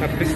habis